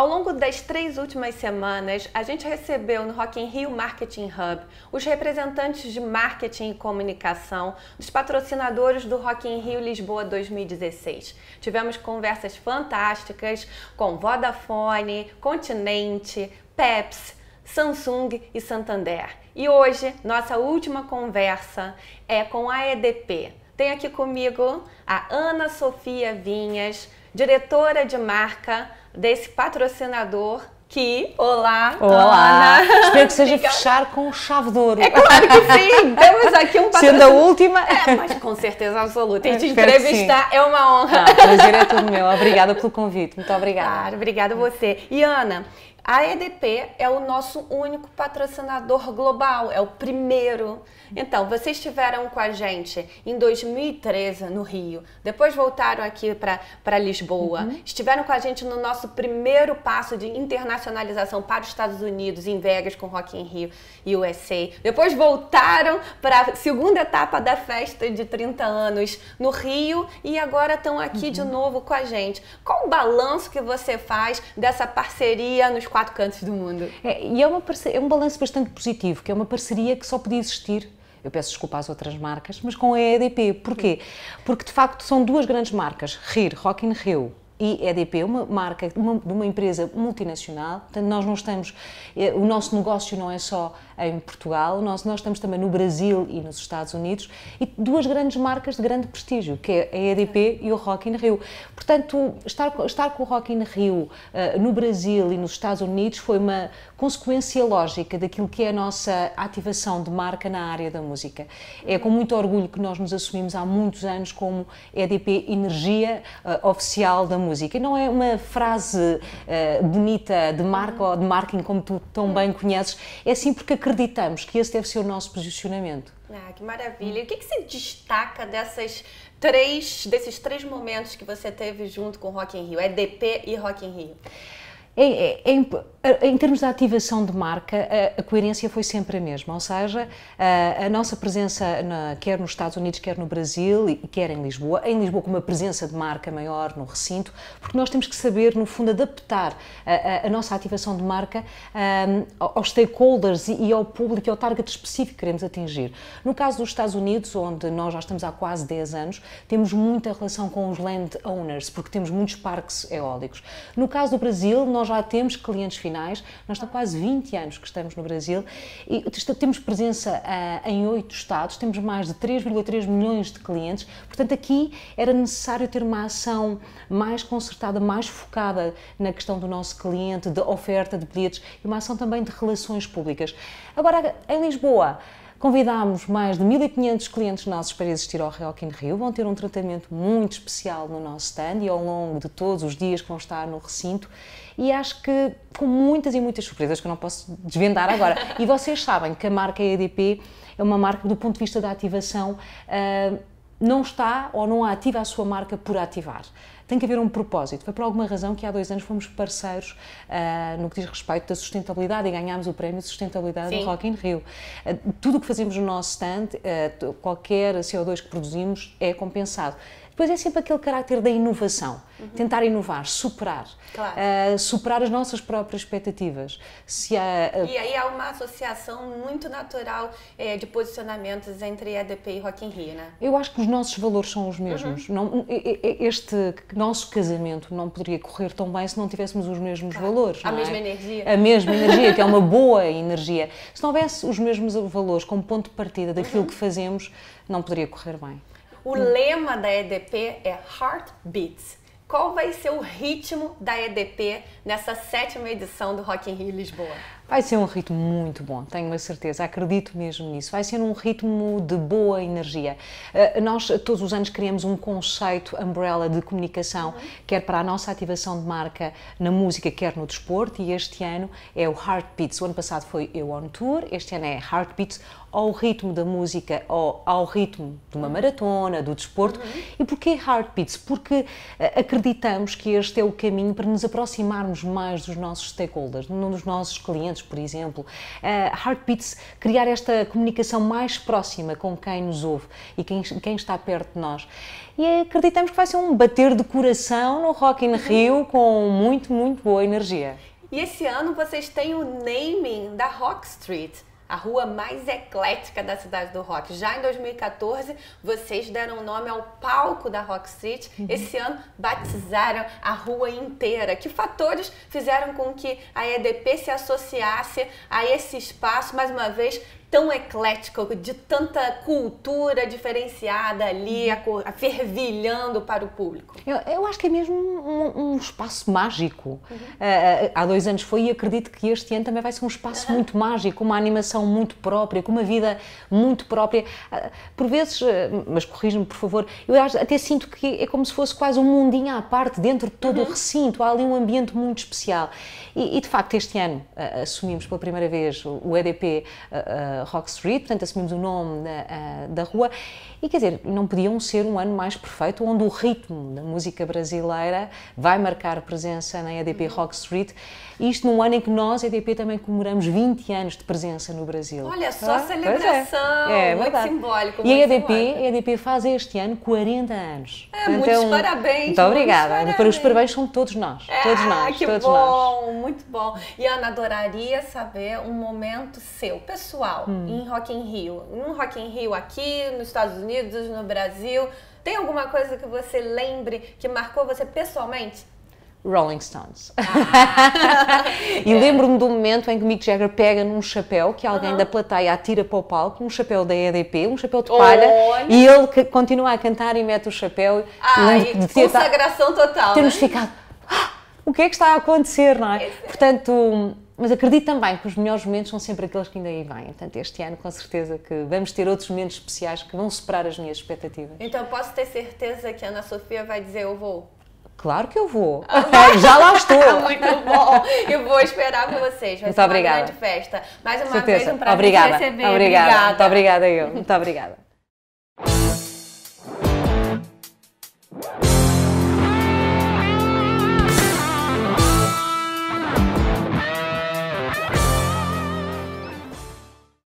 Ao longo das três últimas semanas, a gente recebeu no Rock in Rio Marketing Hub os representantes de marketing e comunicação dos patrocinadores do Rock in Rio Lisboa 2016. Tivemos conversas fantásticas com Vodafone, Continente, Pepsi, Samsung e Santander. E hoje, nossa última conversa é com a EDP. Tem aqui comigo a Ana Sofia Vinhas, diretora de marca desse patrocinador que, olá, olá, Ana. espero que seja Fica... fechar com chave de ouro. É claro que sim, temos aqui um patrocinador. Sendo a última. É, mas com certeza absoluta. E te entrevistar é uma honra. Ah, prazer é tudo meu, obrigada pelo convite, muito obrigada. Claro, obrigada a você. E Ana, a EDP é o nosso único patrocinador global, é o primeiro. Então, vocês estiveram com a gente em 2013 no Rio, depois voltaram aqui para Lisboa, uhum. estiveram com a gente no nosso primeiro passo de internacionalização para os Estados Unidos, em Vegas, com Rock in Rio USA. Depois voltaram para a segunda etapa da festa de 30 anos no Rio e agora estão aqui uhum. de novo com a gente. Qual o balanço que você faz dessa parceria nos quatro cantos do mundo. É, e é, uma, é um balanço bastante positivo, que é uma parceria que só podia existir eu peço desculpa às outras marcas, mas com a EDP. Porquê? Porque de facto são duas grandes marcas, RIR, Rock in Rio e EDP, uma marca de uma, uma empresa multinacional, portanto nós não estamos, eh, o nosso negócio não é só em Portugal, nós, nós estamos também no Brasil e nos Estados Unidos, e duas grandes marcas de grande prestígio, que é a EDP e o Rock in Rio. Portanto, estar, estar com o Rock in Rio uh, no Brasil e nos Estados Unidos foi uma consequência lógica daquilo que é a nossa ativação de marca na área da música. É com muito orgulho que nós nos assumimos há muitos anos como EDP Energia uh, Oficial da Música. E não é uma frase uh, bonita de marca ou de marketing como tu tão bem conheces, é sim porque acreditamos que esse deve ser o nosso posicionamento. Ah, que maravilha. E o que, que se destaca dessas três, desses três momentos que você teve junto com Rock in Rio, EDP e Rock in Rio? É, é, em termos de ativação de marca, a, a, coerência foi sempre a mesma, ou seja, a, a nossa presença na, quer nos Estados Unidos, quer no Brasil e quer em Lisboa, em Lisboa com uma presença de marca maior no recinto, porque nós temos que saber, no fundo, adaptar a, a nossa ativação de marca aos stakeholders e, e ao público e ao target específico que queremos atingir. No caso dos Estados Unidos, onde nós já estamos há quase 10 anos, temos muita relação com os landowners, porque temos muitos parques eólicos. No caso do Brasil, nós já temos clientes finais, nós estamos quase 20 anos que estamos no Brasil e temos presença uh, em oito estados, temos mais de 3,3 milhões de clientes, portanto aqui era necessário ter uma ação mais concertada, mais focada na questão do nosso cliente, de oferta de bilhetes e uma ação também de relações públicas. Agora, em Lisboa, Convidámos mais de 1.500 clientes nossos para existir ao Rock in Rio. Vão ter um tratamento muito especial no nosso stand e ao longo de todos os dias que vão estar no recinto. E acho que com muitas e muitas surpresas que eu não posso desvendar agora. E vocês sabem que a marca EDP é uma marca do ponto de vista da ativação. Uh, não está ou não ativa a sua marca por ativar tem que haver um propósito. Foi por alguma razão que há dois anos fomos parceiros uh, no que diz respeito da sustentabilidade e ganhámos o prémio de sustentabilidade Sim. do Rock in Rio. Uh, tudo o que fazemos no nosso stand, uh, qualquer CO2 que produzimos é compensado. Depois é sempre aquele caráter da inovação, uhum. tentar inovar, superar, claro. uh, superar as nossas próprias expectativas. Se há, uh... E aí há uma associação muito natural é, de posicionamentos entre EDP e Rock in Rio, né? Eu acho que os nossos valores são os mesmos. Uhum. Não, este nosso casamento não poderia correr tão bem se não tivéssemos os mesmos claro. valores. A mesma é? energia. A mesma energia, que é uma boa energia. Se não houvesse os mesmos valores como ponto de partida daquilo uhum. que fazemos, não poderia correr bem. O lema da EDP é Heartbeats. Qual vai ser o ritmo da EDP nessa sétima edição do Rock in Rio Lisboa? Vai ser um ritmo muito bom, tenho uma certeza, acredito mesmo nisso. Vai ser um ritmo de boa energia. Uh, nós todos os anos criamos um conceito umbrella de comunicação, uhum. quer para a nossa ativação de marca na música, quer no desporto, e este ano é o Heartbeats. O ano passado foi Eu On Tour, este ano é Heartbeats ao ritmo da música ou ao ritmo de uma maratona, do desporto. Uhum. E porquê Heartbeats? Porque acredito acreditamos que este é o caminho para nos aproximarmos mais dos nossos stakeholders, dos nossos clientes, por exemplo. Uh, Heartbeats, criar esta comunicação mais próxima com quem nos ouve e quem, quem está perto de nós. E acreditamos que vai ser um bater de coração no Rock in Rio com muito, muito boa energia. E esse ano vocês têm o naming da Rock Street a rua mais eclética da cidade do rock. Já em 2014, vocês deram nome ao palco da Rock Street. Uhum. Esse ano, batizaram a rua inteira. Que fatores fizeram com que a EDP se associasse a esse espaço, mais uma vez, tão eclético, de tanta cultura diferenciada ali, uhum. fervilhando para o público? Eu, eu acho que é mesmo um, um espaço mágico. Uhum. Uh, há dois anos foi e acredito que este ano também vai ser um espaço uhum. muito mágico, uma animação muito própria, com uma vida muito própria. Uh, por vezes, uh, mas corrija-me por favor, eu até sinto que é como se fosse quase um mundinho à parte, dentro de todo o uhum. recinto, há ali um ambiente muito especial. E, e de facto, este ano assumimos pela primeira vez o EDP Rock Street, portanto assumimos o nome da, uh, da rua, e quer dizer, não podiam ser um ano mais perfeito, onde o ritmo da música brasileira vai marcar presença na EDP uhum. Rock Street, isto num ano em que nós, EDP, também comemoramos 20 anos de presença no Brasil. Olha só, ah, celebração, é. É, muito verdade. simbólico. E a EDP, a EDP faz este ano 40 anos. É, muitos então, parabéns. Muito obrigada. Parabéns. Os parabéns são todos nós, é, todos nós, que todos bom, nós. muito bom. E Ana, adoraria saber um momento seu, pessoal, hum. em Rock in Rio. Um Rock in Rio aqui, nos Estados Unidos, no Brasil. Tem alguma coisa que você lembre que marcou você pessoalmente? Rolling Stones. Ah. e lembro-me do momento em que Mick Jagger pega num chapéu que alguém uh -huh. da plateia atira para o palco, um chapéu da EDP, um chapéu de palha, oh, e ele continua a cantar e mete o chapéu. Ai, e consagração total. Temos né? ficado, ah, o que é que está a acontecer, não é? Portanto, mas acredito também que os melhores momentos são sempre aqueles que ainda aí vêm. Portanto, este ano, com certeza, que vamos ter outros momentos especiais que vão superar as minhas expectativas. Então, posso ter certeza que a Ana Sofia vai dizer: Eu vou. Claro que eu vou. Já lá estou. Muito bom. Eu vou esperar por vocês. Vai Muito ser obrigada. uma grande festa. Mais uma Certeza. vez, um prazer obrigada. receber. Obrigada. Obrigada. Muito obrigada eu. Muito obrigada.